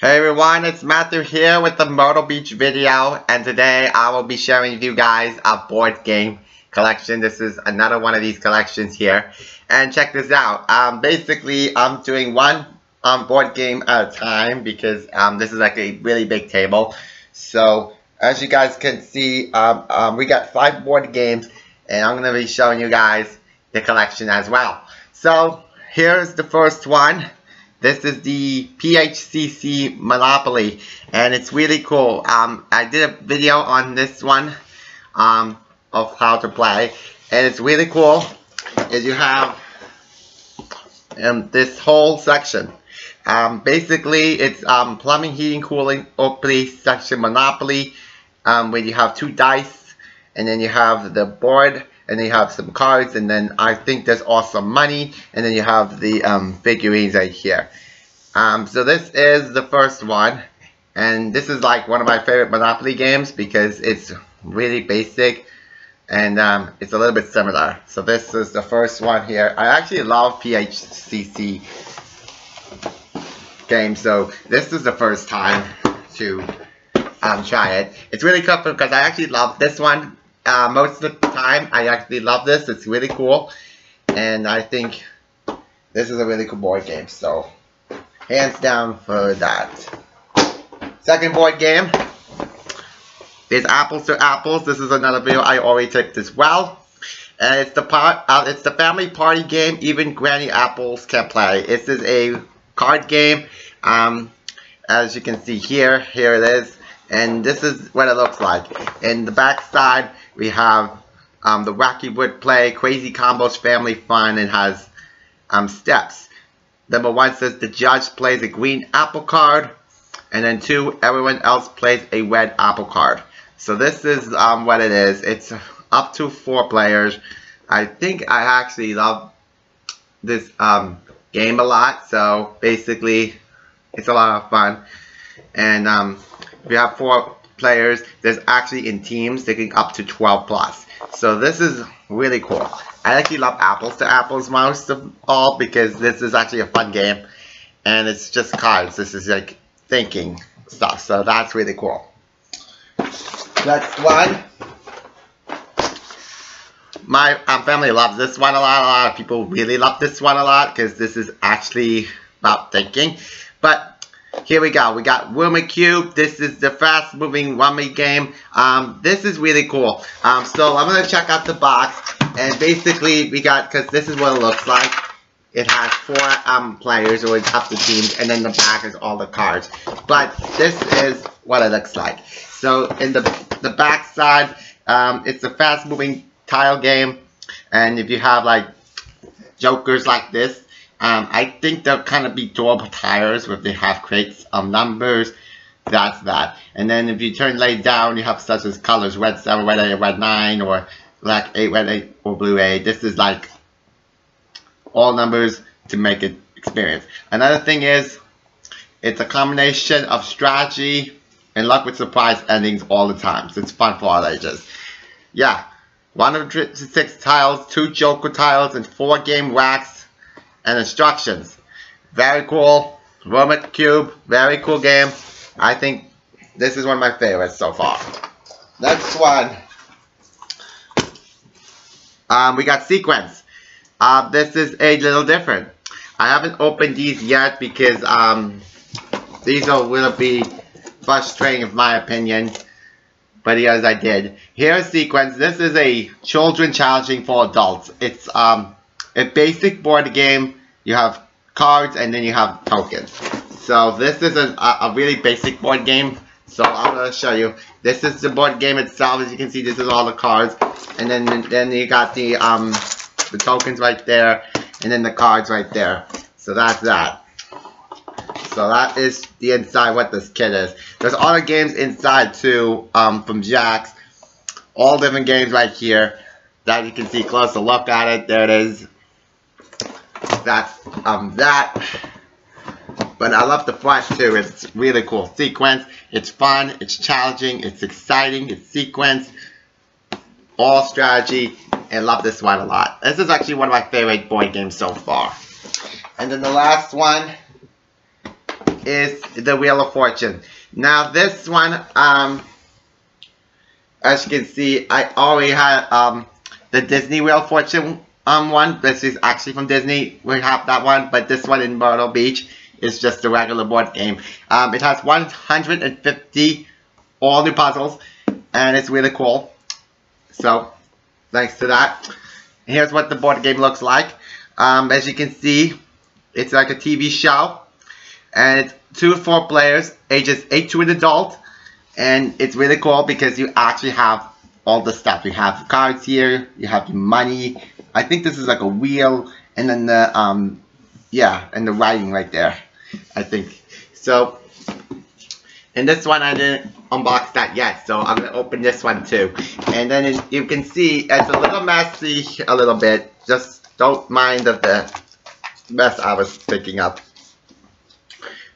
Hey everyone, it's Matthew here with the Myrtle Beach video and today I will be sharing with you guys a board game collection. This is another one of these collections here and check this out. Um, basically I'm doing one um, board game at a time because um, this is like a really big table. So as you guys can see um, um, we got five board games and I'm going to be showing you guys the collection as well. So here's the first one. This is the PHCC Monopoly, and it's really cool. Um, I did a video on this one um, of how to play, and it's really cool. Is you have um, this whole section. Um, basically, it's um, plumbing, heating, cooling, opening section Monopoly, um, where you have two dice, and then you have the board and then you have some cards, and then I think there's also money, and then you have the um, figurines right here. Um, so this is the first one, and this is like one of my favorite Monopoly games because it's really basic, and um, it's a little bit similar. So this is the first one here. I actually love PHCC games, so this is the first time to um, try it. It's really cool because I actually love this one uh, most of the time, I actually love this. It's really cool. And I think this is a really cool board game. So, hands down for that. Second board game is Apples to Apples. This is another video I already took as well. And it's the part, uh, it's the family party game. Even Granny Apples can play. This is a card game. Um, as you can see here, here it is. And this is what it looks like. In the back side, we have um, the Wacky Wood Play, Crazy Combos Family Fun, and has um, steps. Number one says the judge plays a green apple card, and then two, everyone else plays a red apple card. So this is um, what it is. It's up to four players. I think I actually love this um, game a lot. So basically, it's a lot of fun. And um, we have four players. There's actually in teams taking up to 12 plus. So this is really cool. I actually love apples to apples most of all because this is actually a fun game. And it's just cards. This is like thinking stuff. So that's really cool. Next one. My um, family loves this one a lot. A lot of people really love this one a lot because this is actually about thinking. But here we go. We got Rummikub. This is the fast moving rummy game. Um, this is really cool. Um, so I'm going to check out the box. And basically we got, because this is what it looks like. It has four um, players or it's up to teams. And then the back is all the cards. But this is what it looks like. So in the, the back side, um, it's a fast moving tile game. And if you have like jokers like this, um, I think they'll kind of be durable tires where they have crates of numbers. That's that. And then if you turn laid down, you have such as colors, red 7, red 8, red 9, or black 8, red 8, or blue 8. This is like all numbers to make it experience. Another thing is, it's a combination of strategy and luck with surprise endings all the time. So it's fun for all ages. Yeah, 106 tiles, 2 Joker tiles, and 4 game wax and instructions. Very cool. Rummikub, very cool game. I think this is one of my favorites so far. Next one. Um, we got Sequence. Uh, this is a little different. I haven't opened these yet because um, these are will be frustrating in my opinion. But yes, I did. Here's Sequence. This is a children challenging for adults. It's um, a basic board game you have cards, and then you have tokens. So this is a, a really basic board game. So I'm going to show you. This is the board game itself. As you can see, this is all the cards. And then then you got the um the tokens right there. And then the cards right there. So that's that. So that is the inside what this kit is. There's other games inside too um, from Jax. All different games right here that you can see close closer look at it. There it is that's um that. But I love the flash too. It's really cool. Sequence. It's fun. It's challenging. It's exciting. It's sequence. All strategy. I love this one a lot. This is actually one of my favorite board games so far. And then the last one is the Wheel of Fortune. Now this one, um, as you can see, I already had um, the Disney Wheel of Fortune um, one. This is actually from Disney. We have that one, but this one in Myrtle Beach is just a regular board game. Um, it has 150 all new puzzles, and it's really cool. So, thanks to that. Here's what the board game looks like. Um, as you can see, it's like a TV show, and it's two to four players, ages 8 to an adult, and it's really cool because you actually have all the stuff. You have cards here, you have money. I think this is like a wheel, and then the um, yeah, and the writing right there. I think so. And this one I didn't unbox that yet, so I'm gonna open this one too. And then it, you can see it's a little messy, a little bit. Just don't mind of the mess I was picking up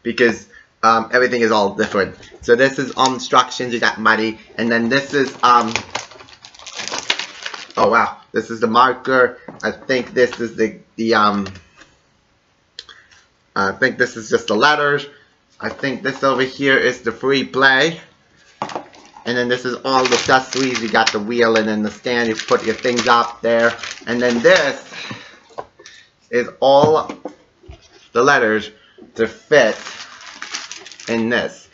because um, everything is all different. So this is um, instructions, you got money, and then this is um. Oh wow, this is the marker. I think this is the the um. I think this is just the letters. I think this over here is the free play. And then this is all the accessories. You got the wheel and then the stand. You put your things up there. And then this is all the letters to fit in this.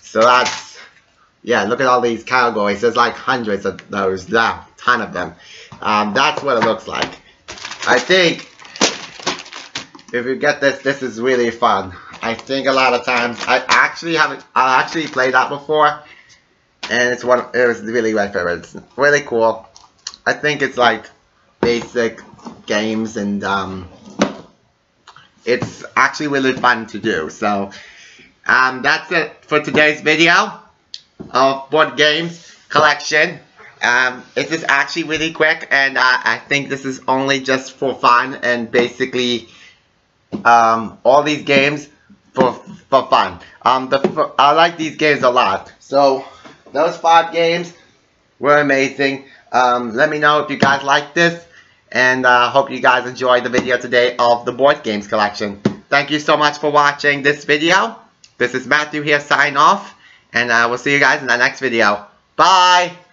So that's, yeah, look at all these categories. There's like hundreds of those, yeah, ton of them. Um, that's what it looks like. I think if you get this, this is really fun. I think a lot of times, I actually haven't, I actually played that before, and it's one, it was really my favorite. It's really cool. I think it's like basic games, and um, it's actually really fun to do. So, um, that's it for today's video of board games collection. Um, this is actually really quick, and uh, I think this is only just for fun, and basically um, all these games for for fun. Um, the for, I like these games a lot. So those five games were amazing. Um, let me know if you guys like this, and I uh, hope you guys enjoyed the video today of the board games collection. Thank you so much for watching this video. This is Matthew here, sign off, and I uh, will see you guys in the next video. Bye.